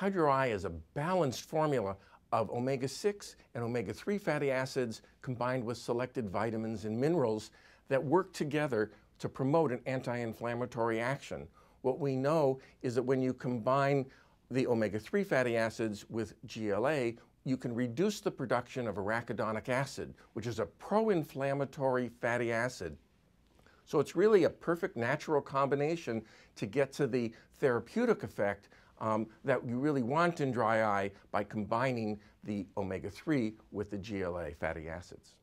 HydroEye is a balanced formula of omega 6 and omega 3 fatty acids combined with selected vitamins and minerals that work together to promote an anti inflammatory action. What we know is that when you combine the omega 3 fatty acids with GLA, you can reduce the production of arachidonic acid, which is a pro inflammatory fatty acid. So it's really a perfect natural combination to get to the therapeutic effect um, that you really want in dry eye by combining the omega 3 with the GLA fatty acids.